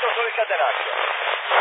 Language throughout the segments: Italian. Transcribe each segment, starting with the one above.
111.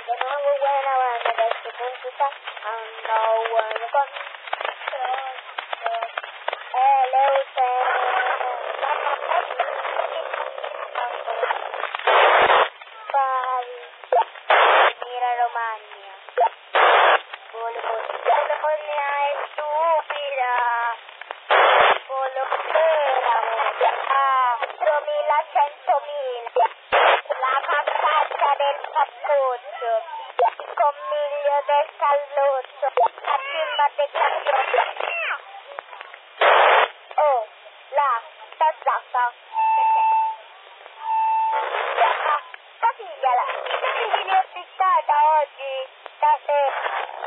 Sekarang gue gue lawan ada si Kunci kan, um, lawan apa? 2100.000. La mazzata del cappuccio. Il commiglio del calluccio. La firma del campione. Oh, la tazzata. Ah, Casigliala, quindi ne ho ficcata oggi, stasera. No.